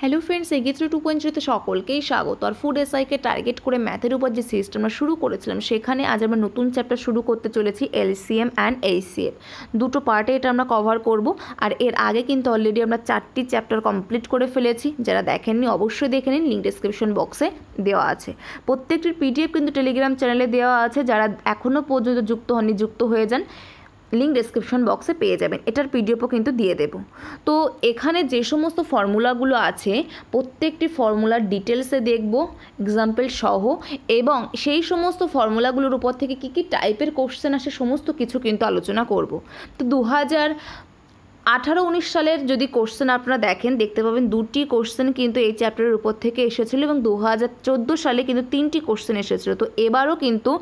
Hello friends এগিয়ে two point জিরোতে সকলকেই স্বাগত। আর ফুড এসআইকে টার্গেট করে ম্যাথের উপর যে সিস্টেমটা শুরু করেছিলাম, সেখানে আজ আমরা নতুন চ্যাপ্টার শুরু করতে চলেছি এলসিএম অ্যান্ড এইচসিএফ দুটো পার্টে এটা আমরা কভার করব, আর এর আগে কিন্তু অলরেডি আমরা চারটি চ্যাপ্টার কমপ্লিট করে ফেলেছি। যারা দেখেননি, অবশ্যই দেখে নিন লিঙ্ক ডিসক্রিপশন বক্সে দেওয়া আছে। প্রত্যেকটির পিডিএফ কিন্তু টেলিগ্রাম চ্যানেলে দেওয়া আছে। যারা এখনও পর্যন্ত যুক্ত হননি, যুক্ত হয়ে যান। লিঙ্ক ডেসক্রিপশন বক্সে পেয়ে যাবেন। এটার পিডিএফও কিন্তু দিয়ে দেব। তো এখানে যে সমস্ত ফর্মুলাগুলো আছে, প্রত্যেকটি ফর্মুলার ডিটেলসে দেখব এক্সাম্পল সহ, এবং সেই সমস্ত ফর্মুলাগুলোর উপর থেকে কী কী টাইপের কোশ্চেন আসে, সমস্ত কিছু কিন্তু আলোচনা করব। তো দু হাজার আঠারো উনিশ সালের যদি কোশ্চেন আপনারা দেখেন, দেখতে পাবেন দুটি কোশ্চেন কিন্তু এই চ্যাপ্টারের উপর থেকে এসেছিল এবং দু হাজার চোদ্দ সালে কিন্তু তিনটি কোশ্চেন এসেছিল। তো এবারও কিন্তু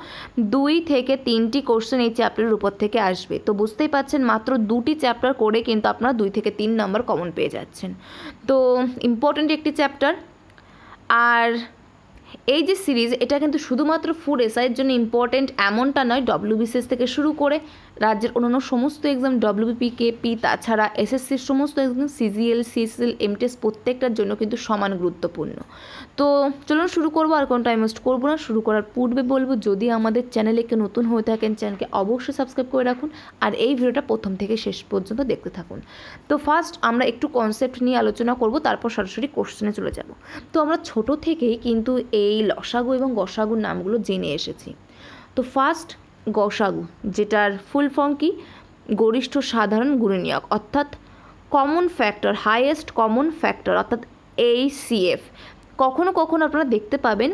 দুই থেকে তিনটি কোশ্চেন এই চ্যাপ্টারের উপর থেকে আসবে। তো বুঝতেই পাচ্ছেন, মাত্র দুটি চ্যাপ্টার করে কিন্তু আপনারা দুই থেকে তিন নম্বর কমন পেয়ে যাচ্ছেন। তো ইম্পর্ট্যান্ট একটি চ্যাপ্টার আর এই যে সিরিজ এটা কিন্তু শুধুমাত্র ফুড এসআইয়ের জন্য ইম্পর্টেন্ট এমনটা নয় ডব্লিউবিসিএস থেকে শুরু করে রাজ্যের অন্যান্য সমস্ত এক্সাম ডব্লিউবিপি কেপি তাছাড়া এসএসসির সমস্ত এক্সাম সিজিএল সিএসএল এমটিএস প্রত্যেকটার জন্য কিন্তু সমান গুরুত্বপূর্ণ। তো চলুন শুরু করব, আর কোনো টাইম ওয়েস্ট করব না। শুরু করার পূর্বে বলব, যদি আমাদের চ্যানেলে কেউ নতুন হয়ে থাকেন চ্যানেলকে অবশ্যই সাবস্ক্রাইব করে রাখুন। আর এই ভিডিওটা প্রথম থেকে শেষ পর্যন্ত দেখতে থাকুন। তো ফার্স্ট আমরা একটু কনসেপ্ট নিয়ে আলোচনা করব, তারপর সরাসরি কোশ্চেনে চলে যাব। তো আমরা ছোট থেকেই কিন্তু এই লসাগু এবং গসাগুর নামগুলো জেনে এসেছি। তো ফার্স্ট গসাগু, যেটার ফুল ফর্ম কি? গরিষ্ঠ সাধারণ গুণনীয়ক, অর্থাৎ common factor highest common factor অর্থাৎ এই সিএফ কখনো কখনো আপনারা দেখতে পাবেন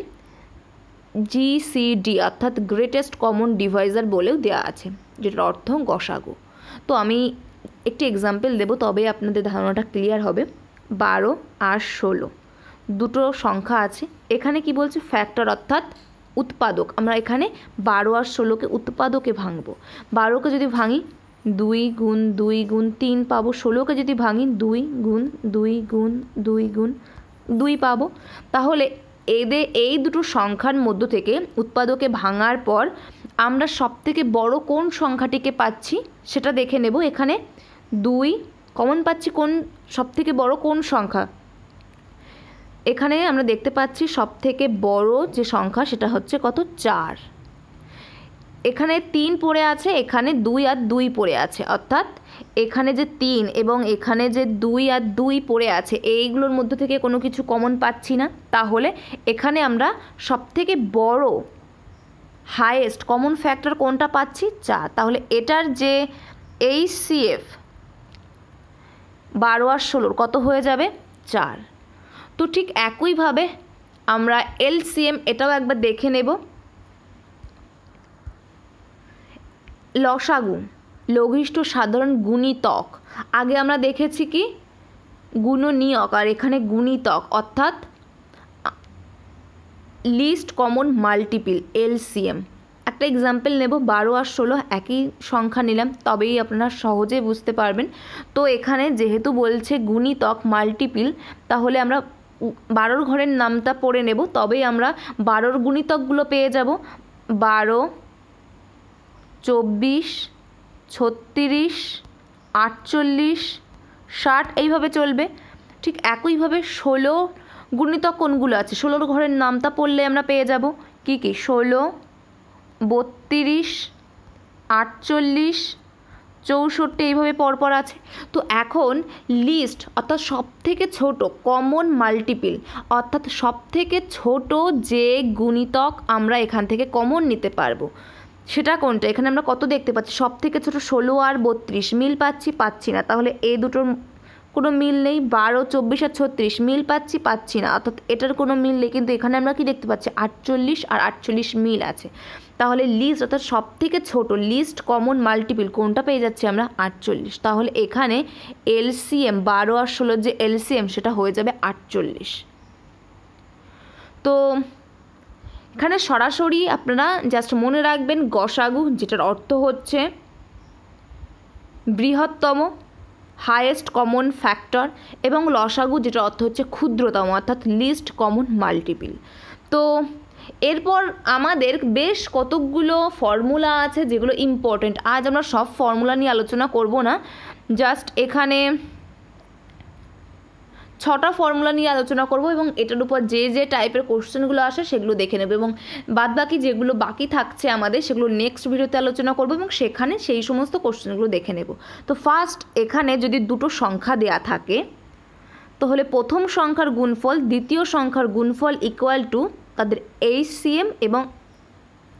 জিসিডি অর্থাৎ গ্রেটেস্ট কমন ডিভাইজার বলেও দেওয়া আছে, যেটার অর্থ গসাগু। তো আমি একটি এক্সাম্পল দেব তবে আপনাদের ধারণাটা ক্লিয়ার হবে। বারো আর ষোলো, দুটো সংখ্যা আছে। এখানে কি বলছে? ফ্যাক্টর অর্থাৎ উৎপাদক। আমরা এখানে বারো আর ষোলোকে উৎপাদকে ভাঙবো। বারোকে যদি ভাঙি, দুই গুণ দুই গুণ তিন পাবো। ষোলোকে যদি ভাঙি, দুই গুণ দুই গুণ দুই গুণ দুই পাবো। তাহলে এদের এই দুটো সংখ্যার মধ্য থেকে উৎপাদকে ভাঙার পর আমরা সবথেকে বড় কোন সংখ্যাটিকে পাচ্ছি সেটা দেখে নেব। এখানে দুই, কমন পাচ্ছি কোন সবথেকে বড় কোন সংখ্যা? এখানে আমরা দেখতে পাচ্ছি সব থেকে বড় যে সংখ্যা সেটা হচ্ছে কত? চার। এখানে তিন পড়ে আছে, এখানে দুই আর দুই পড়ে আছে। অর্থাৎ এখানে যে তিন এবং এখানে যে দুই আর দুই পড়ে আছে, এইগুলোর মধ্যে থেকে কোনো কিছু কমন পাচ্ছি না। তাহলে এখানে আমরা সবথেকে বড় হায়েস্ট কমন ফ্যাক্টর কোনটা পাচ্ছি? চার। তাহলে এটার যে এইচ সিএফ বারো আর ষোলোর কত হয়ে যাবে? চার। তো ঠিক একইভাবে আমরা এলসিএম এটাও একবার দেখে নেব। লসাগু, লঘিষ্ঠ সাধারণ গুণিতক। আগে আমরা দেখেছি কি? গুণনীয়ক, আর এখানে গুণিতক, অর্থাৎ লিস্ট কমন মাল্টিপিল, এলসিএম। একটা এক্সাম্পল নেব, বারো আর ষোলো, একই সংখ্যা নিলাম, তবেই আপনারা সহজে বুঝতে পারবেন। তো এখানে যেহেতু বলছে গুণিতক মাল্টিপিল, তাহলে আমরা বারোর ঘরের নামটা পড়ে নেব, তবেই আমরা বারোর গুণিতকগুলো পেয়ে যাব। বারো, চব্বিশ, ছত্রিশ, আটচল্লিশ, ষাট, এইভাবে চলবে। ঠিক একইভাবে ষোলো গুণিতক কোনগুলো আছে? ষোলোর ঘরের নামটা পড়লে আমরা পেয়ে যাব কি কি? ষোলো, বত্রিশ, আটচল্লিশ চৌষট্টি এইভাবে পরপর আছে। তো এখন লিস্ট অর্থাৎ সব থেকে ছোটো কমন মাল্টিপিল অর্থাৎ সব থেকে ছোটো যে গুণিতক আমরা এখান থেকে কমন নিতে পারব, সেটা কোনটা? এখানে আমরা কত দেখতে পাচ্ছি? সব থেকে ছোটো ষোলো আর বত্রিশ, মিল পাচ্ছি পাচ্ছি না। তাহলে এই দুটোর কোনো মিল নেই, বারো, চব্বিশ আর ছত্রিশ, মিল পাচ্ছি পাচ্ছি না। অর্থাৎ এটার কোনো মিল নেই, কিন্তু এখানে আমরা কি দেখতে পাচ্ছি? আটচল্লিশ আর আটচল্লিশ মিল আছে। তাহলে লিস্ট অর্থাৎ সব থেকে ছোটো লিস্ট কমন মাল্টিপিল কোনটা পেয়ে যাচ্ছি আমরা? আটচল্লিশ। তাহলে এখানে এলসিএম বারো আর ষোলোর যে এলসিএম সেটা হয়ে যাবে আটচল্লিশ। তো এখানে সরাসরি আপনারা জাস্ট মনে রাখবেন গসাগু, যেটার অর্থ হচ্ছে বৃহত্তম হায়েস্ট কমন ফ্যাক্টর এবং লসাগু যেটা অর্থ হচ্ছে ক্ষুদ্রতম, অর্থাৎ লিস্ট কমন মাল্টিপিল তো এরপর আমাদের বেশ কতকগুলো ফর্মুলা আছে যেগুলো ইম্পর্টেন্ট আজ আমরা সব ফর্মুলা নিয়ে আলোচনা করব না। জাস্ট এখানে ছটা ফর্মুলা নিয়ে আলোচনা করব এবং এটার উপর যে যে টাইপের কোশ্চেনগুলো আসে সেগুলো দেখে নেব এবং বাদ বাকি যেগুলো বাকি থাকছে আমাদের সেগুলো নেক্সট ভিডিওতে আলোচনা করব এবং সেখানে সেই সমস্ত কোশ্চেনগুলো দেখে নেব। তো ফার্স্ট এখানে যদি দুটো সংখ্যা দেয়া থাকে, তাহলে প্রথম সংখ্যার গুণফল, দ্বিতীয় সংখ্যার গুণফল ইকুয়াল টু তাদের এইচসিএম এবং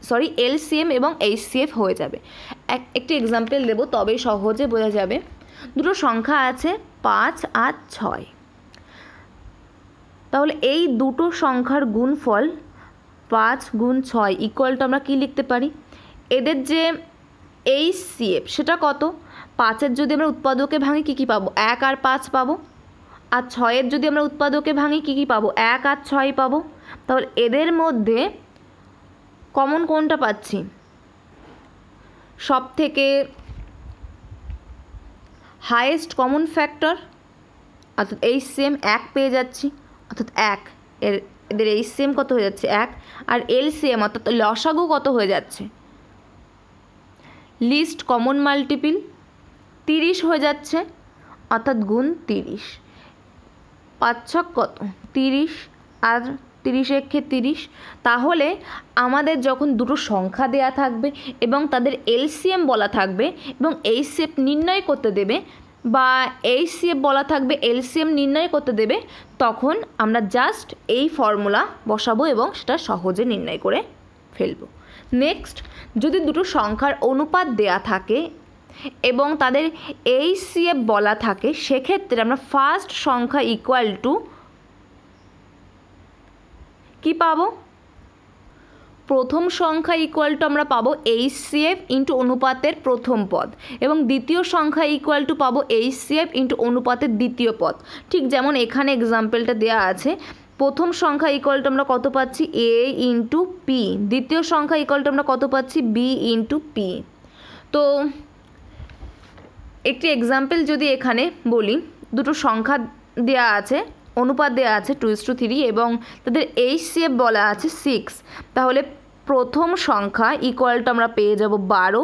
সরি এলসিএম এবং এইচসিএফ হয়ে যাবে। এক, একটি এক্সাম্পল দেবো, তবেই সহজে বোঝা যাবে। দুটো সংখ্যা আছে, পাঁচ আর ছয়। তাহলে এই দুটো সংখ্যার গুণফল পাঁচ গুণ ছয় ইকুয়াল টু আমরা কী লিখতে পারি? এদের যে এইচসিএফ সেটা কত? পাঁচের যদি আমরা উৎপাদকে ভাঙি, কী কী পাবো? এক আর পাঁচ পাবো। আর ছয়ের যদি আমরা উৎপাদকে ভাঙি, কী কী পাবো? এক আর ছয় পাবো। তাহলে এদের মধ্যে কমন কোনটা পাচ্ছি? সব থেকে হায়েস্ট কমন ফ্যাক্টর অর্থাৎ এইচ সেম এক পেয়ে যাচ্ছি, অর্থাৎ এক। এর, এদের এইচ সেম কত হয়ে যাচ্ছে? এক। আর এল সেম অর্থাৎ লসাগু কত হয়ে যাচ্ছে? লিস্ট কমন মাল্টিপিল তিরিশ হয়ে যাচ্ছে, অর্থাৎ গুণ তিরিশ। পাঁচ ছক কত? তিরিশ। আর তিরিশ একে তিরিশ, তাহলে আমাদের যখন দুটো সংখ্যা দেয়া থাকবে এবং তাদের এলসিএম বলা থাকবে এবং এইচসিএফ নির্ণয় করতে দেবে বা এইচসিএফ বলা থাকবে, এলসিএম নির্ণয় করতে দেবে, তখন আমরা জাস্ট এই ফর্মুলা বসাবো এবং সেটা সহজে নির্ণয় করে ফেলব। নেক্সট যদি দুটো সংখ্যার অনুপাত দেয়া থাকে এবং তাদের এইচসিএফ বলা থাকে, সেক্ষেত্রে আমরা ফার্স্ট সংখ্যা ইকুয়াল টু কী পাবো? প্রথম সংখ্যা ইকুয়াল টু আমরা পাবো এইচ সিএফ ইন্টু অনুপাতের প্রথম পদ এবং দ্বিতীয় সংখ্যা ইকুয়াল টু পাবো এইচ সিএফ ইন্টু অনুপাতের দ্বিতীয় পদ। ঠিক যেমন এখানে এক্সাম্পলটা দেওয়া আছে, প্রথম সংখ্যা ইকুয়াল টু আমরা কত পাচ্ছি? এ ইন্টু পি দ্বিতীয় সংখ্যা ইকুয়াল টু আমরা কত পাচ্ছি? বি ইন্টু পি তো একটি এক্সাম্পল যদি এখানে বলি, দুটো সংখ্যা দেওয়া আছে অনুপাত দেওয়া আছে টু ইস টু থ্রি এবং তাদের এইচ সিএফ বলা আছে সিক্স তাহলে প্রথম সংখ্যা ইকুয়ালটা আমরা পেয়ে যাব বারো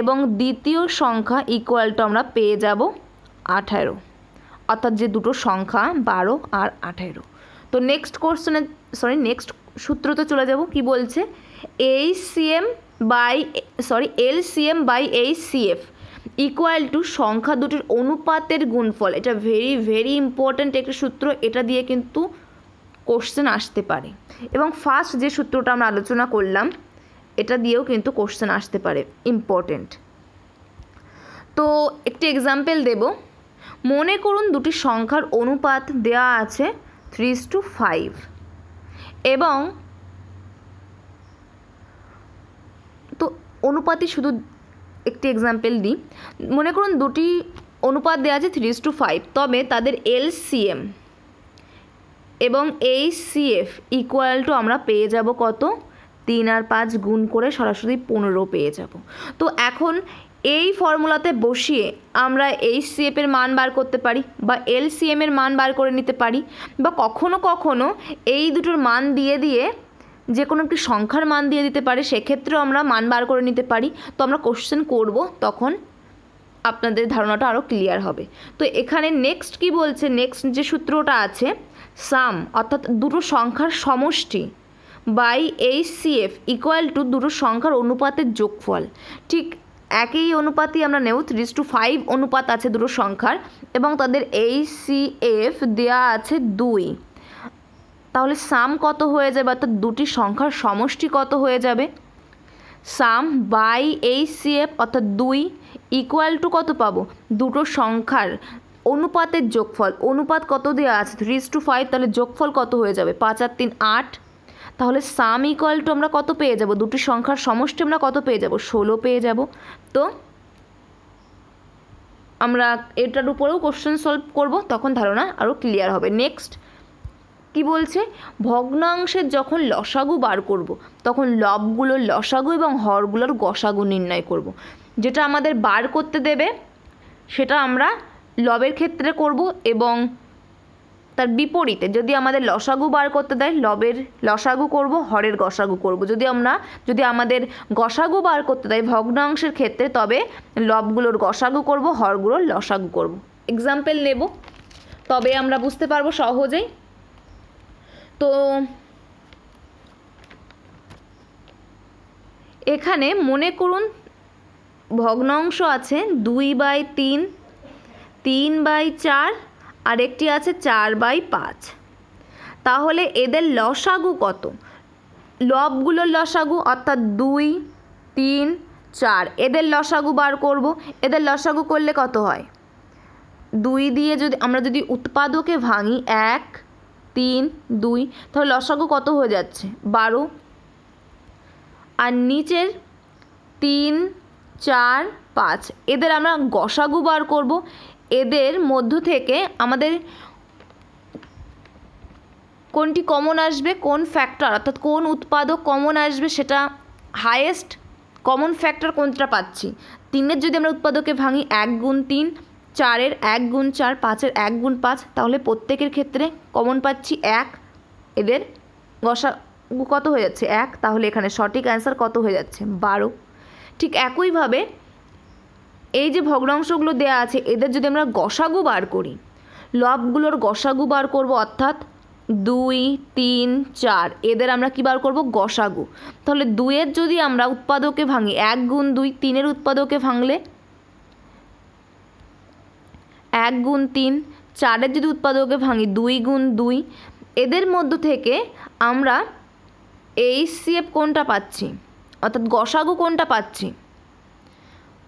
এবং দ্বিতীয় সংখ্যা ইকুয়ালটা আমরা পেয়ে যাব আঠারো। অর্থাৎ যে দুটো সংখ্যা বারো আর আঠারো। তো নেক্সট কোশ্চেনে সরি নেক্সট সূত্রতে চলে যাব। কি বলছে? H CM by sorry L CM by H CF equal to সংখ্যা দুটির অনুপাতের গুণফল। এটা ভেরি ভেরি ইম্পর্ট্যান্ট একটা সূত্র। এটা দিয়ে কিন্তু কোশ্চেন আসতে পারে। এবং ফার্স্ট যে সূত্রটা আমরা আলোচনা করলাম, এটা দিয়েও কিন্তু কোশ্চেন আসতে পারে। ইম্পর্ট্যান্ট তো একটি এক্সাম্পল দেব। মনে করুন দুটি সংখ্যার অনুপাত দেওয়া আছে থ্রি টু ফাইভ এবং তো অনুপাতই শুধু একটি এক্সাম্পল দিই। মনে করুন দুটি অনুপাত দেওয়া আছে থ্রি টু ফাইভ তবে তাদের এলসিএম এবং এই সিএফ ইকুয়াল টু আমরা পেয়ে যাব কত? তিন আর পাঁচ গুণ করে সরাসরি পনেরো পেয়ে যাব। তো এখন এই ফর্মুলাতে বসিয়ে আমরা এই সিএফের মান বার করতে পারি বা এল এর মান বার করে নিতে পারি বা কখনো কখনো এই দুটোর মান দিয়ে দিয়ে যে কোনো একটি সংখ্যার মান দিয়ে দিতে পারে, সেক্ষেত্রেও আমরা মান বার করে নিতে পারি। তো আমরা কোশ্চেন করব তখন আপনাদের ধারণাটা আরও ক্লিয়ার হবে। তো এখানে নেক্সট কি বলছে? নেক্সট যে সূত্রটা আছে সাম অর্থাৎ দুটো সংখ্যার সমষ্টি by H CF equal to দুটো সংখ্যার অনুপাতের যোগফল। ঠিক একই অনুপাতই আমরা নেব থ্রি টু ফাইভ অনুপাত আছে দুটো সংখ্যার এবং তাদের এইচ সি এফ দেওয়া আছে দুই। তাহলে সাম কত হয়ে যাবে? অর্থাৎ দুটি সংখ্যার সমষ্টি কত হয়ে যাবে? Sum by H C F, অর্থাৎ দুই ইকুয়াল টু কত পাবো? দুটো সংখ্যার অনুপাতের যোগফল। অনুপাত কত দেওয়া আছে? থ্রি টু ফাইভ তাহলে যোগফল কত হয়ে যাবে? পাঁচ আর তিন, আট। তাহলে সাম ইকুয়াল টু আমরা কত পেয়ে যাব? দুটি সংখ্যার সমষ্টি আমরা কত পেয়ে যাব? ষোলো পেয়ে যাব। তো আমরা এটার উপরেও কোশ্চেন সলভ করব, তখন ধারণা আরও ক্লিয়ার হবে। নেক্সট কি বলছে ভগ্নাংশের যখন লসাগু বার করব। তখন লবগুলোর লসাগু এবং হরগুলোর গসাগু নির্ণয় করব। যেটা আমাদের বার করতে দেবে, সেটা আমরা লবের ক্ষেত্রে করব এবং তার বিপরীতে যদি আমাদের লসাগু বার করতে দেয়, লবের লসাগু করব, হরের গসাগু করব যদি আমরা, যদি আমাদের গসাগু বার করতে দেয় ভগ্নাংশের ক্ষেত্রে, তবে লবগুলোর গসাগু করব, হরগুলোর লসাগু করব এক্সাম্পল নেব তবে আমরা বুঝতে পারব সহজেই তো এখানে মনে করুন ভগ্নাংশ আছে দুই বাই তিন তিন বাই চার আর একটি আছে চার বাই পাঁচ। তাহলে এদের লসাগু কত? লবগুলোর লসাগু অর্থাৎ দুই, তিন, চার। এদের লসাগু বার করব। এদের লসাগু করলে কত হয়? দুই দিয়ে যদি আমরা যদি উৎপাদকে ভাঙি, এক তিন, দুই, তাহলে লসাগু কত হয়ে যাচ্ছে? বারো। আর নিচের তিন, চার, পাঁচ, এদের আমরা গসাগু বার করব। এদের মধ্য থেকে আমাদের কোনটি কমন আসবে? কোন ফ্যাক্টর অর্থাৎ কোন উৎপাদক কমন আসবে সেটা হায়েস্ট কমন ফ্যাক্টর কোনটা পাচ্ছি? তিনের যদি আমরা উৎপাদকে ভাঙি, এক গুণ তিন চারের এক গুণ চার, পাঁচের এক গুণ পাঁচ, তাহলে প্রত্যেকের ক্ষেত্রে কমন পাচ্ছি এক। এদের গসা কত হয়ে যাচ্ছে? এক। তাহলে এখানে সঠিক অ্যান্সার কত হয়ে যাচ্ছে? বারো। ঠিক একইভাবে এই যে ভগ্নাংশগুলো দেওয়া আছে, এদের যদি আমরা গসাগু বার করি, লবগুলোর গসাগু বার করব অর্থাৎ দুই, তিন, চার। এদের আমরা কী বার করব? গসাগু। তাহলে দুইয়ের যদি আমরা উৎপাদকে ভাঙি, এক গুণ দুই, তিনের উৎপাদকে ভাঙলে এক গুণ তিন, চারের যদি উৎপাদকে ভাঙি দুই গুণ দুই, এদের মধ্য থেকে আমরা এইচসিএফ কোনটা পাচ্ছি, অর্থাৎ গসাগু কোনটা পাচ্ছি।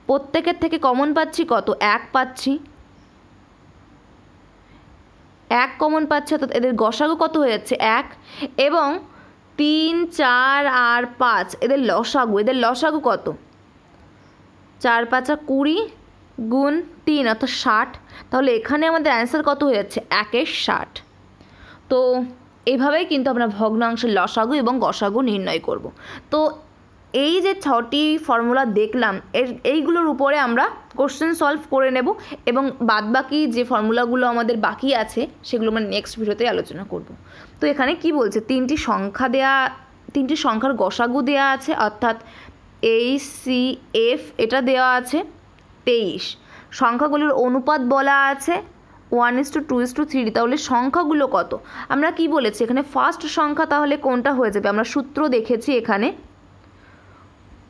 প্রত্যেকের থেকে কমন পাচ্ছি কত? এক পাচ্ছি। এক কমন পাচ্ছে, অর্থাৎ এদের গসাগু কত হয়ে যাচ্ছে? এক। এবং তিন, চার, আর পাঁচ, এদের লসাগু এদের লসাগু কত? চার, পাঁচা কুড়ি গুণ তিন অর্থাৎ ষাট, তাহলে এখানে আমাদের অ্যান্সার কত হয়ে যাচ্ছে? একের ষাট। তো এইভাবেই কিন্তু আমরা ভগ্নাংশের লসাগু এবং গসাগু নির্ণয় করব। তো এই যে ছটি ফর্মুলা দেখলাম, এর এইগুলোর উপরে আমরা কোশ্চেন সলভ করে নেব এবং বাদবাকি যে ফর্মুলাগুলো আমাদের বাকি আছে, সেগুলো আমরা নেক্সট ভিডিওতে আলোচনা করব। তো এখানে কি বলছে? তিনটি সংখ্যা দেয়া, তিনটি সংখ্যার গসাগু দেয়া আছে, অর্থাৎ এইচ সি এফ এটা দেওয়া আছে। তেইশ। সংখ্যাগুলোর অনুপাত বলা আছে one is to two is to three তাহলে সংখ্যাগুলো কত? আমরা কি বলেছি? এখানে ফার্স্ট সংখ্যা তাহলে কোনটা হয়ে যাবে? আমরা সূত্র দেখেছি এখানে।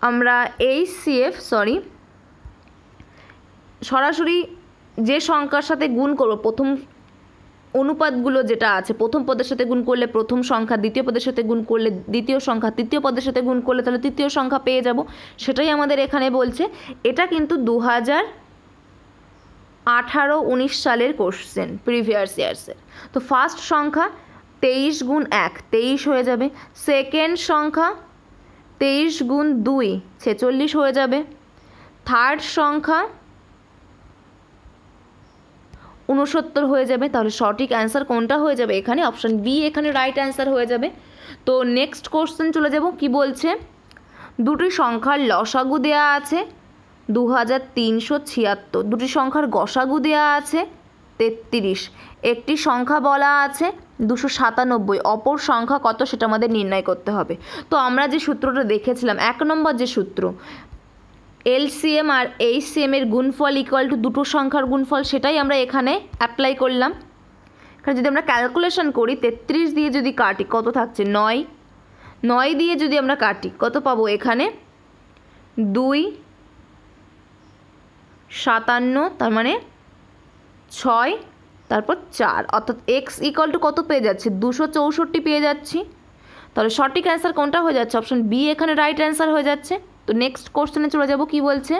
আমরা এইচ সিএফ সরি সরাসরি যে সংখ্যার সাথে গুণ করব, প্রথম অনুপাতগুলো যেটা আছে, প্রথম পদের সাথে গুণ করলে প্রথম সংখ্যা, দ্বিতীয় পদের সাথে গুণ করলে দ্বিতীয় সংখ্যা, তৃতীয় পদের সাথে গুণ করলে তাহলে তৃতীয় সংখ্যা পেয়ে যাব। সেটাই আমাদের এখানে বলছে। এটা কিন্তু দু হাজার আঠারো উনিশ সালের কোশ্চেন প্রিভিয়াস ইয়ার্সের তো ফার্স্ট সংখ্যা তেইশ গুণ এক, তেইশ হয়ে যাবে। সেকেন্ড সংখ্যা তেইশ গুণ দুই, ছেচল্লিশ হয়ে যাবে। থার্ড সংখ্যা উনসত্তর হয়ে যাবে, তাহলে সঠিক অ্যান্সার কোনটা হয়ে যাবে এখানে? অপশান বি এখানে রাইট অ্যান্সার হয়ে যাবে। তো নেক্সট কোশ্চেন চলে যাব, কি বলছে? দুটি সংখ্যার লসাগু দেয়া আছে দু হাজার তিনশো ছিয়াত্তর। দুটি সংখ্যার গসাগু দেওয়া আছে, তেত্রিশ। একটি সংখ্যা বলা আছে, দুশো সাতানব্বই। অপর সংখ্যা কত সেটা আমাদের নির্ণয় করতে হবে। তো আমরা যে সূত্রটা দেখেছিলাম, এক নম্বর যে সূত্র এলসিএম আর এইচসিএম এর গুণফল ইকুয়াল টু দুটো সংখ্যার গুণফল সেটাই আমরা এখানে অ্যাপ্লাই করলাম। এখানে যদি আমরা ক্যালকুলেশন করি, তেত্রিশ দিয়ে যদি কাটি, কত থাকছে? নয়। নয় দিয়ে যদি আমরা কাটি, কত পাবো এখানে? দুই, সাতান্ন, তার মানে ছয়, তারপর চার। অর্থাৎ এক্স ইকাল টু কত পেয়ে যাচ্ছে? দুশো চৌষট্টি পেয়ে যাচ্ছি। তাহলে সঠিক অ্যান্সার কোনটা হয়ে যাচ্ছে? অপশন বি এখানে রাইট অ্যান্সার হয়ে যাচ্ছে। তো নেক্সট কোশ্চেনে চলে যাব, কি বলছে?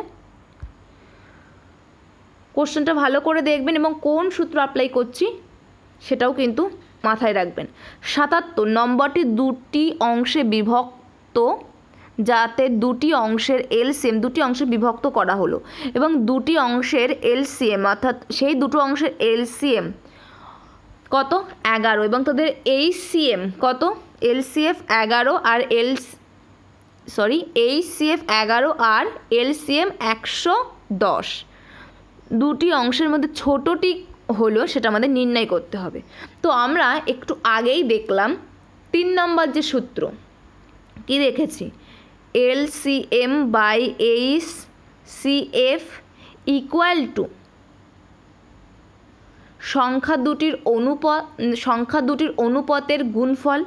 কোশ্চেনটা ভালো করে দেখবেন এবং কোন সূত্র অ্যাপ্লাই করছি সেটাও কিন্তু মাথায় রাখবেন। সাতাত্তর, নম্বরটি দুটি অংশে বিভক্ত, যাতে দুটি অংশের এলসিএম দুটি অংশে বিভক্ত করা হলো এবং দুটি অংশের এলসিএম অর্থাৎ সেই দুটো অংশের এলসিএম কত? এগারো এবং তাদের এইচসিএম কত? এলসিএফ এগারো আর এল সরি এইচসিএফ এগারো আর এলসিএম একশো দশ। দুটি অংশের মধ্যে ছোটোটি হলো সেটা আমাদের নির্ণয় করতে হবে। তো আমরা একটু আগেই দেখলাম তিন নম্বর যে সূত্র, কি দেখেছি? L C M by H C F equal to সংখ্যা দুটির অনুপাত, সংখ্যা দুটির অনুপাতের গুণফল,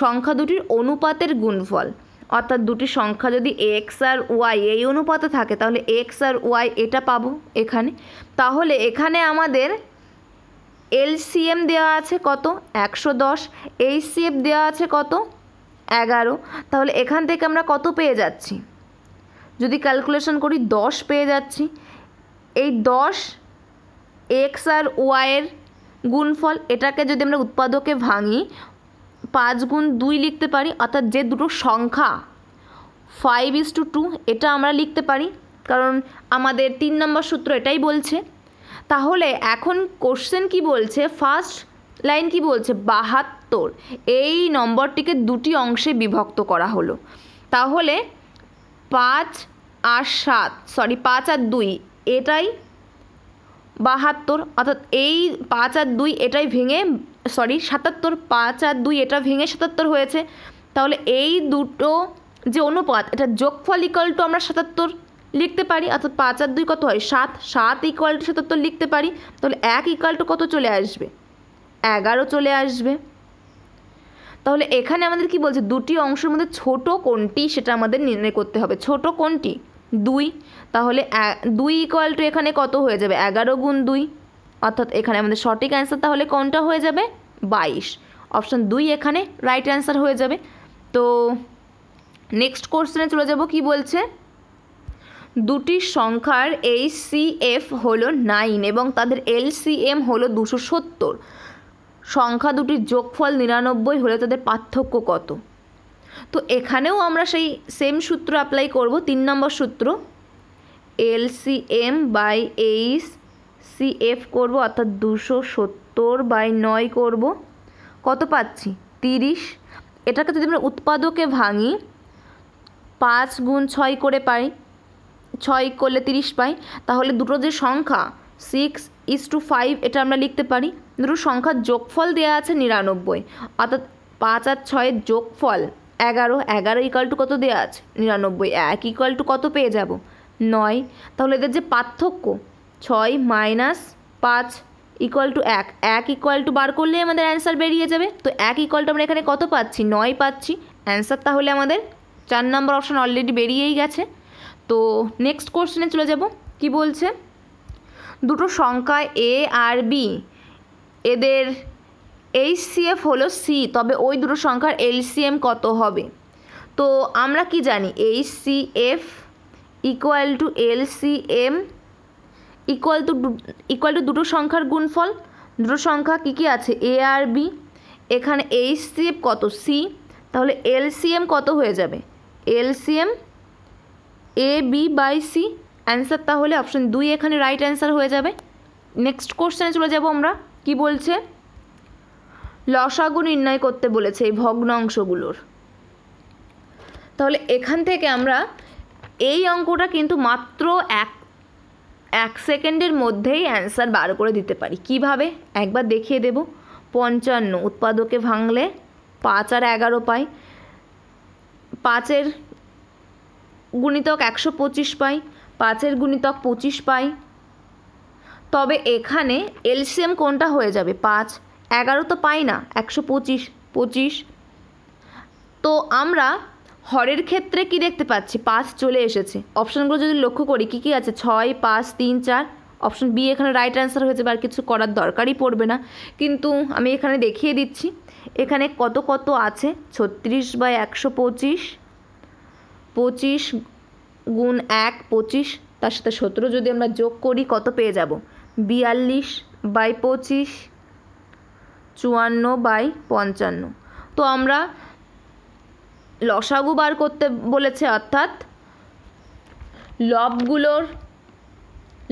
সংখ্যা দুটির অনুপাতের গুণফল। অর্থাৎ দুটি সংখ্যা যদি এক্স আর ওয়াই এই অনুপাতে থাকে, তাহলে এক্স আর ওয়াই এটা পাবো এখানে। তাহলে এখানে আমাদের এলসিএম দেওয়া আছে কত? একশো দশ। এইচসিএফ দেওয়া আছে কত? এগারো। তাহলে এখান থেকে আমরা কত পেয়ে যাচ্ছি? যদি ক্যালকুলেশন করি, দশ পেয়ে যাচ্ছি। এই দশ এক্স আর ওয়াইয়ের গুণফল, এটাকে যদি আমরা উৎপাদকে ভাঙি পাঁচ গুণ দুই লিখতে পারি, অর্থাৎ যে দুটো সংখ্যা ফাইভ ইস টু টু এটা আমরা লিখতে পারি, কারণ আমাদের তিন নম্বর সূত্র এটাই বলছে। তাহলে এখন কোশ্চেন কি বলছে? ফার্স্ট লাইন কি বলছে? বাহাত্তর। এই নম্বরটিকে দুটি অংশে বিভক্ত করা হলো। তাহলে পাঁচ আর সাত সরি পাঁচ আর দুই, এটাই বাহাত্তর, অর্থাৎ এই পাঁচ আর দুই এটাই ভেঙে সরি, সাতাত্তর পাঁচ আর দুই, এটা ভেঙে সাতাত্তর হয়েছে। তাহলে এই দুটো যে অনুপাত, এটা যোগফল ইকুয়াল টু আমরা সাতাত্তর লিখতে পারি, অর্থাৎ পাঁচ আর দুই কত হয় সাত? সাত ইকুয়াল টু সাতাত্তর লিখতে পারি, তাহলে এক ইকুয়াল টু কত চলে আসবে? এগারো চলে আসবে। তাহলে এখানে আমাদের কি বলছে? দুটি অংশের মধ্যে ছোট কোনটি সেটা আমাদের নির্ণয় করতে হবে। ছোট কোনটি? দুই। তাহলে দুই ইকুয়াল টু এখানে কত হয়ে যাবে? এগারো গুণ দুই। অর্থাৎ এখানে আমাদের সঠিক অ্যান্সার তাহলে কোনটা হয়ে যাবে? বাইশ। অপশান দুই এখানে রাইট অ্যান্সার হয়ে যাবে। তো নেক্সট কোশ্চেনে চলে যাব, কি বলছে? দুটি সংখ্যার এইচ সি এফ হলো নাইন এবং তাদের এল সি এম হলো দুশো সত্তর। সংখ্যা দুটির যোগফল নিরানব্বই হলে তাদের পার্থক্য কত? তো এখানেও আমরা সেই সেম সূত্র অ্যাপ্লাই করব, তিন নম্বর সূত্র। L C M by H C F করব, অর্থাৎ দুশো সত্তর বাই নয় করব। কত পাচ্ছি? তিরিশ। এটাকে যদি আমরা উৎপাদকে ভাঙি, পাঁচ গুণ ছয় করে পাই, ছয় করলে তিরিশ পাই, তাহলে দুটো যে সংখ্যা সিক্স ইস টু ফাইভ এটা আমরা লিখতে পারি। দুটো সংখ্যার যোগফল দেওয়া আছে নিরানব্বই, অর্থাৎ পাঁচ আর ছয়ের যোগফল এগারো। এগারো ইকাল টু কত দেওয়া আছে? নিরানব্বই। এক ইকাল টু কত পেয়ে যাব? নয়। তাহলে এদের যে পার্থক্য ছয় মাইনাস পাঁচ ইকুয়াল টু এক। এক ইকুয়াল টু বার করলে আমাদের অ্যান্সার বেরিয়ে যাবে। তো এক ইকুয়াল টু আমরা এখানে কত পাচ্ছি? নয় পাচ্ছি। অ্যান্সার তাহলে আমাদের চার নম্বর অপশান অলরেডি বেরিয়েই গেছে। তো নেক্সট কোশ্চেনে চলে যাব। কি বলছে? দুটো সংখ্যা এ আর বি এদের এইচসিএফ হলো সি তবে ওই দুটো সংখ্যার এলসিএম কত হবে? তো আমরা কি জানি? HCF equal to LCM equal to equal to দুটো সংখ্যার গুণফল। দুটো সংখ্যা কী কী আছে? এ আর বি এখানে এইচসিএফ কত? সি তাহলে এলসিএম কত হয়ে যাবে? LCM A B by C answer তাহলে অপশন দুই এখানে রাইট অ্যান্সার হয়ে যাবে। নেক্সট কোশ্চেনে চলে যাব আমরা। কি বলছে? লসাগু নির্ণয় করতে বলেছে এই ভগ্নাংশগুলোর। তাহলে এখান থেকে আমরা এই অঙ্কটা কিন্তু মাত্র এক এক সেকেন্ডের মধ্যেই অ্যান্সার বার করে দিতে পারি। কীভাবে? একবার দেখিয়ে দেব। পঞ্চান্ন, উৎপাদকে ভাঙলে পাঁচ আর এগারো পাই। পাঁচের গুণিতক একশো পঁচিশ পাই, পাঁচের গুণিতক পঁচিশ পাই। তবে এখানে এলসিএম কোনটা হয়ে যাবে? পাঁচ। এগারো তো পাই না, একশো পঁচিশ পঁচিশ। তো আমরা হরের ক্ষেত্রে কি দেখতে পাচ্ছি? পাঁচ চলে এসেছে। অপশানগুলো যদি লক্ষ্য করি, কী কী আছে? ছয়, পাঁচ, তিন, চার। অপশন বি, এখানে রাইট অ্যান্সার হয়েছে, বা কিছু করার দরকারই পড়বে না। কিন্তু আমি এখানে দেখিয়ে দিচ্ছি, এখানে কত কত আছে? ছত্রিশ বাই একশো পঁচিশ পঁচিশ গুণ এক, পঁচিশ, তার সাথে সতেরো যদি আমরা যোগ করি, কত পেয়ে যাব? বিয়াল্লিশ বাই পঁচিশ, চুয়ান্ন বাই পঞ্চান্ন। তো আমরা লসাগু বার করতে বলেছে, অর্থাৎ লবগুলোর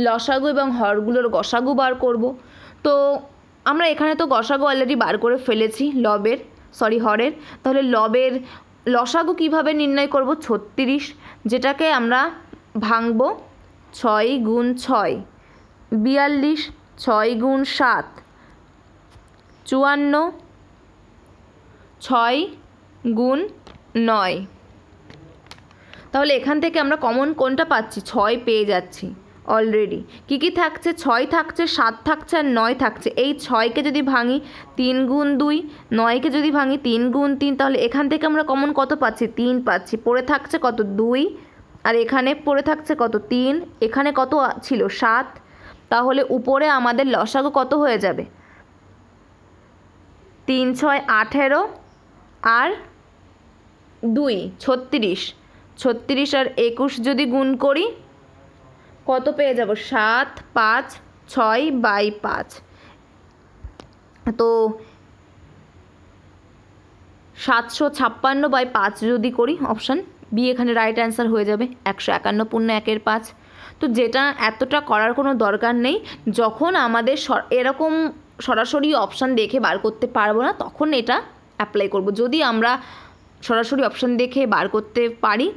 লসাগু এবং হরগুলোর গসাগু বার করব। তো আমরা এখানে তো গসাগু অলরেডি বার করে ফেলেছি, লবের সরি হরের। তাহলে লবের লসাগু কীভাবে নির্ণয় করব? ছত্রিশ, যেটাকে আমরা ভাঙব ছয় গুণ ছয়, বিয়াল্লিশ, ছয় গুণ সাত, চুয়ান্ন, ছয় গুণ নয়। তাহলে এখান থেকে আমরা কমন কোনটা পাচ্ছি? ছয় পেয়ে যাচ্ছি অলরেডি কী কী থাকছে? ছয় থাকছে, সাত থাকছে আর নয় থাকছে। এই ছয়কে যদি ভাঙি তিন গুণ দুই, নয়কে যদি ভাঙি তিন গুণ তিন, তাহলে এখান থেকে আমরা কমন কত পাচ্ছি? তিন পাচ্ছি। পড়ে থাকছে কত? দুই। আর এখানে পড়ে থাকছে কত? তিন। এখানে কত ছিল? সাত। তাহলে উপরে আমাদের লসাগু কত হয়ে যাবে? তিন, ছয়, আঠেরো। আর দুই, ছত্রিশ। ছত্রিশ আর একুশ যদি গুণ করি, কত পেয়ে যাব? সাত, পাঁচ, ছয় বাই পাঁচ। তো সাতশো ছাপ্পান্ন বাই পাঁচ যদি করি, অপশান বি, এখানে রাইট অ্যান্সার হয়ে যাবে। একশো একান্ন পূর্ণ একের পাঁচ। তো যেটা এতটা করার কোনো দরকার নেই, যখন আমাদের এরকম সরাসরি অপশান দেখে বার করতে পারব না, তখন এটা অ্যাপ্লাই করব। যদি আমরা সরাসরি অপশান দেখে বার করতে পারি।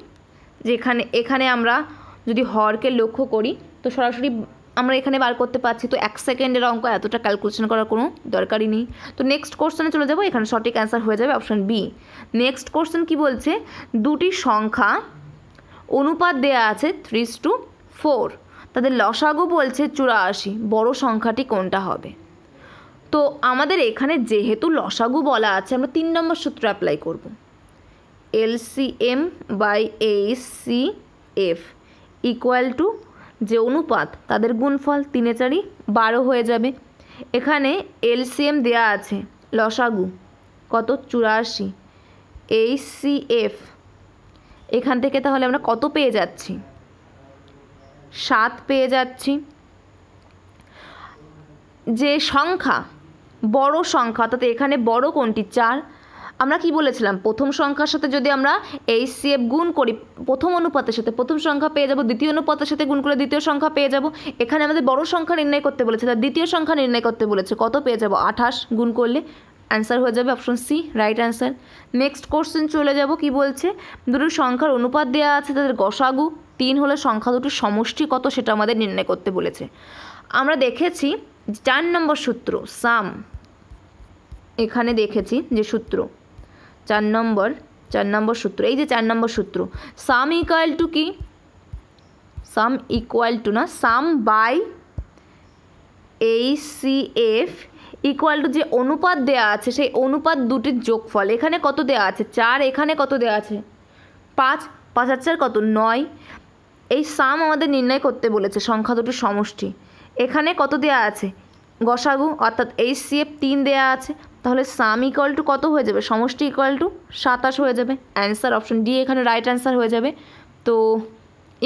যেখানে, এখানে আমরা যদি হরকে লক্ষ্য করি, তো সরাসরি আমরা এখানে বার করতে পারছি। তো এক সেকেন্ডের অঙ্ক, এতটা ক্যালকুলেশন করার কোনো দরকারই নেই। তো নেক্সট কোশ্চেনে চলে যাব, এখানে সঠিক অ্যান্সার হয়ে যাবে অপশান বি নেক্সট কোশ্চেন কি বলছে? দুটি সংখ্যা অনুপাত দেয়া আছে থ্রিস টু ফোর তাদের লসাগু বলছে চুরাশি। বড় সংখ্যাটি কোনটা হবে? তো আমাদের এখানে যেহেতু লসাগু বলা আছে, আমরা তিন নম্বর সূত্র অ্যাপ্লাই করব। LCM by H C F equal to যে অনুপাত, তাদের গুণফল তিনে চারি বারো হয়ে যাবে। এখানে এলসিএম দেয়া আছে লসাগু, কত? চুরাশি। এইচ সি এফ, এখান থেকে তাহলে আমরা কত পেয়ে যাচ্ছি? সাত পেয়ে যাচ্ছি। যে সংখ্যা, বড় সংখ্যা, অর্থাৎ এখানে বড় কোনটি? চার আমরা কি বলেছিলাম? প্রথম সংখ্যার সাথে যদি আমরা এই সিএফ গুণ করি, প্রথম অনুপাতের সাথে প্রথম সংখ্যা পেয়ে যাব, দ্বিতীয় অনুপাতের সাথে গুণ করে দ্বিতীয় সংখ্যা পেয়ে যাব। এখানে আমাদের বড় সংখ্যা নির্ণয় করতে বলেছে তার দ্বিতীয় সংখ্যা নির্ণয় করতে বলেছে। কত পেয়ে যাব? আঠাশ গুণ করলে অ্যান্সার হয়ে যাবে option C right answer next question চলে যাব, কি বলছে? দুটো সংখ্যার অনুপাত দেওয়া আছে, তাদের গসাগু। তিন হলে সংখ্যা দুটির সমষ্টি কত, সেটা আমাদের নির্ণয় করতে বলেছে। আমরা দেখেছি চার নম্বর সূত্র সাম এখানে দেখেছি যে সূত্র। চার নম্বর চার নম্বর সূত্র, এই যে চার নম্বর সূত্র সাম ইকুয়াল টু কি? সাম ইকুয়াল টু না sum by H C F equal to যে অনুপাত দেওয়া আছে, সেই অনুপাত দুটির যোগফল, এখানে কত দেওয়া আছে? চার, এখানে কত দেওয়া আছে? পাঁচ পাঁচ আর চার কত? নয়। এই সাম আমাদের নির্ণয় করতে বলেছে সংখ্যা দুটির সমষ্টি। এখানে কত দেওয়া আছে? গসাগু, অর্থাৎ এইচ সি এফ তিন দেওয়া আছে তাহলে সাম ইকুয়াল টু কত হয়ে যাবে? সমষ্টি ইকুয়াল টু সাতাশ হয়ে যাবে। অ্যান্সার অপশন ডি এখানে রাইট অ্যান্সার হয়ে যাবে। তো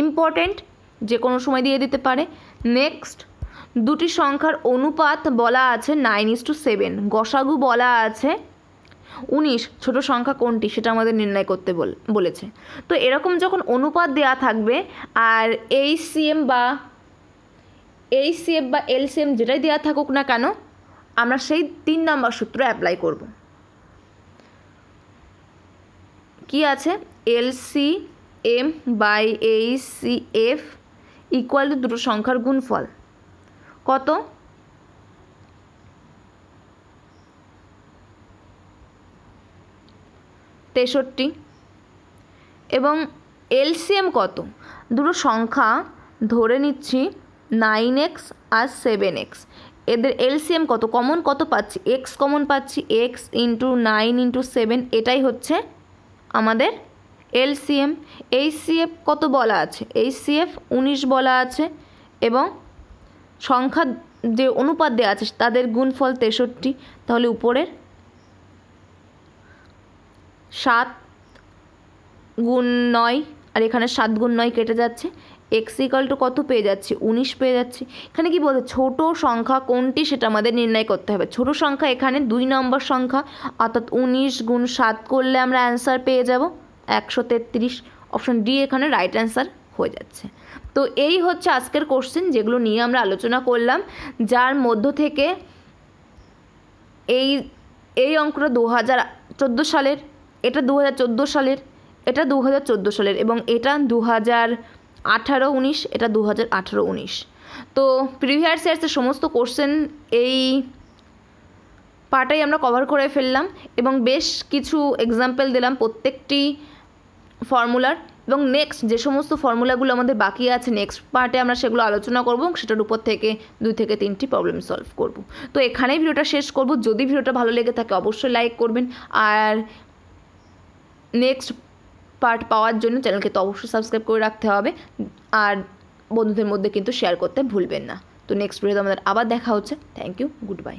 ইম্পর্টেন্ট যে কোনো সময় দিয়ে দিতে পারে। নেক্সট দুটি সংখ্যার অনুপাত বলা আছে নাইন ইস টু সেভেন গসাগু বলা আছে উনিশ। ছোট সংখ্যা কোনটি? সেটা আমাদের নির্ণয় করতে বলেছে। তো এরকম যখন অনুপাত দেওয়া থাকবে আর এই সিএম বা এই সিএফ বা এলসিএম যেটাই দেওয়া থাকুক না কেন আমরা সেই তিন নম্বর সূত্র অ্যাপ্লাই করব। কি আছে? LC M by H C F equal to দুটো সংখ্যার গুণফল। কত? তেষট্টি। এবং এলসিএম কত? দুটো সংখ্যা ধরে নিচ্ছি নাইন এক্স আর সেভেন এক্স এদের এলসিএম কত? কমন কত পাচ্ছি? এক্স কমন পাচ্ছি X into nine into seven এটাই হচ্ছে আমাদের এলসিএম। এইচসিএফ কত বলা আছে? এইচসিএফ উনিশ বলা আছে এবং সংখ্যা যে অনুপাত দেওয়া আছে তাদের গুণফল তেষট্টি। তাহলে উপরের সাত গুণ নয়, আর এখানে সাত গুণ নয় কেটে যাচ্ছে। এক্স ইকাল টু কত পেয়ে যাচ্ছি? উনিশ পেয়ে যাচ্ছি। এখানে কি বলছে? ছোট সংখ্যা কোনটি সেটা আমাদের নির্ণয় করতে হবে। ছোট সংখ্যা এখানে দুই নম্বর সংখ্যা। অর্থাৎ উনিশ গুণ সাত করলে আমরা অ্যান্সার পেয়ে যাব একশো তেত্রিশ। অপশন ডি এখানে রাইট অ্যান্সার হয়ে যাচ্ছে। তো এই হচ্ছে আজকের কোশ্চেন যেগুলো নিয়ে আমরা আলোচনা করলাম। যার মধ্য থেকে এই এই অঙ্কটা দু হাজার চোদ্দ সালের, এটা দু হাজার চোদ্দ সালের, এটা দু হাজার চোদ্দ সালের এবং এটা দু হাজার আঠারো উনিশ, এটা দু হাজার আঠারো উনিশ। তো প্রিভিয়াস ইয়ার্সের সমস্ত কোশ্চেন এই পার্টাই আমরা কভার করে ফেললাম এবং বেশ কিছু এক্সাম্পল দিলাম প্রত্যেকটি ফর্মুলার এবং নেক্সট যে সমস্ত ফর্মুলাগুলো আমাদের বাকি আছে নেক্সট পার্টে আমরা সেগুলো আলোচনা করব এবং সেটার উপর থেকে দুই থেকে তিনটি প্রবলেম সলভ করব। তো এখানেই ভিডিওটা শেষ করব। যদি ভিডিওটা ভালো লেগে থাকে অবশ্যই লাইক করবেন। আর নেক্সট পার্ট পাওয়ার জন্য চ্যানেলকে তো অবশ্যই সাবস্ক্রাইব করে রাখতে হবে। আর বন্ধুদের মধ্যে কিন্তু শেয়ার করতে ভুলবেন না। তো নেক্সট ভিডিওতে আমাদের আবার দেখা হচ্ছে। Thank you good bye